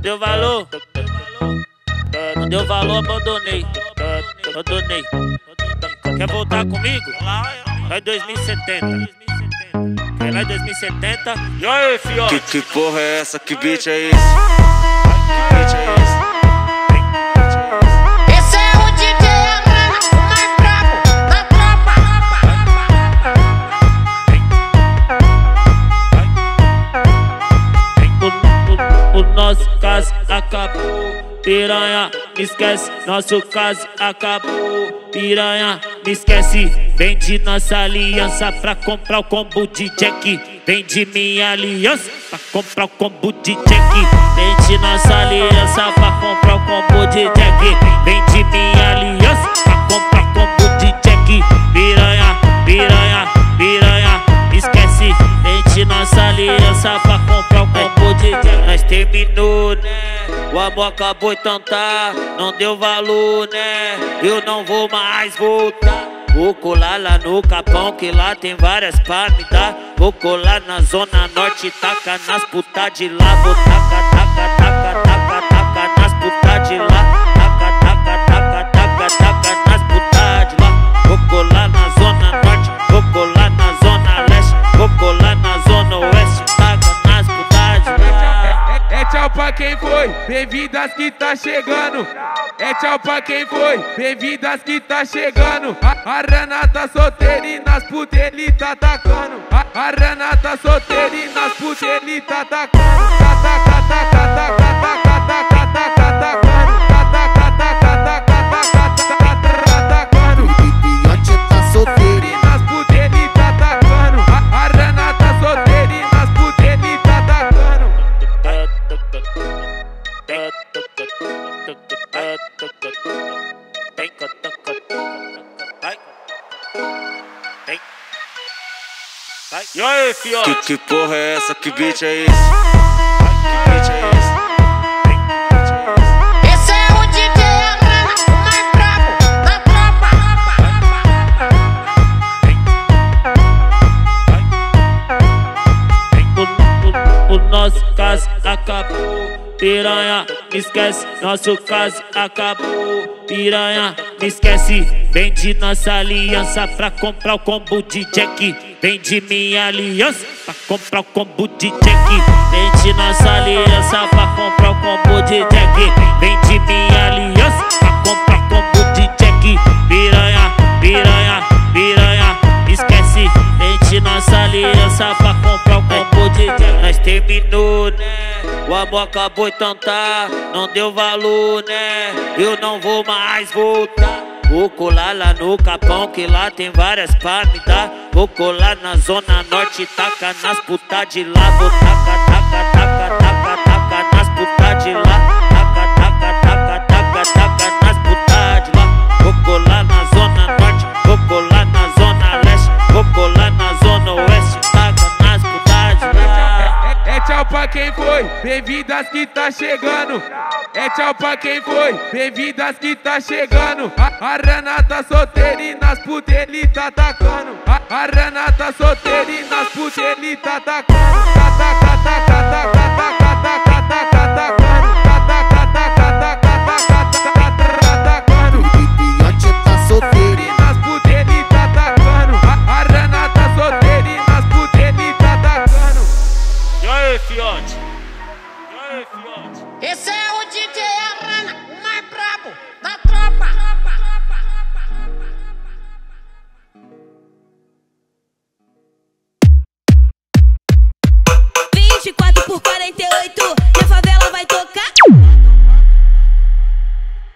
Deu valor? Não deu valor, abandonei. Abandonei. Quer voltar comigo? Vai 2070. Vai lá em 2070. E aí, fiote? Que, que porra é essa? Que beat é esse? Que beat é esse? O, nosso caso acabou. Piranha, me esquece, nosso caso acabou. Piranha, me esquece. Vende nossa aliança pra comprar o combo de Jack. Vende minha aliança pra comprar o combo de Jack. Vende nossa aliança pra comprar o combo de Jack. Vende minha aliança pra comprar o combo de Jack. Piranha, piranha, piranha, me esquece. Vende nossa aliança pra comprar Nós terminou, né? O amor acabou então tá, não deu valor, né? Eu não vou mais voltar. Vou colar lá no Capão, que lá tem várias pra me dar. Vou colar na Zona Norte, taca nas putas de lá. Vou taca, bem-vindas que tá chegando. É tchau pra quem foi, bem-vindas que tá chegando. A, a Renata solteira e nas putas ele tá atacando. A, a Renata solteira e nas putas ele tá atacando. Tá, tá, Tem. Vai. E aí, fiote? Que, que porra é essa? Que beat é esse? Que beat é esse? nosso caso acabou. Piranha, esquece, nosso caso acabou. Piranha, me esquece. Vende nossa aliança pra comprar o combo de Jack. Vende minha aliança pra comprar o combo de Jack. Vende nossa aliança pra comprar o combo de Jack. Vende minha aliança pra comprar o combo de Jack. Piranha, piranha, piranha, esquece. Vende nossa aliança pra comprar o combo de Jack. Nós terminou? O amor acabou então tá, não deu valor, né? Eu não vou mais voltar. Vou colar lá no Capão, que lá tem várias pra me dar. Vou colar na Zona Norte, taca nas putas de lá. Vou taca, taca, taca, bem-vindas que tá chegando. É tchau pra quem foi, bem-vindas que tá chegando. A, a Renata solteira e nas ele tá atacando. A, a Renata solteira e nas ele tá atacando. Tá, tá, tá, tá, tá, tá, tá, tá, tá, tá, 18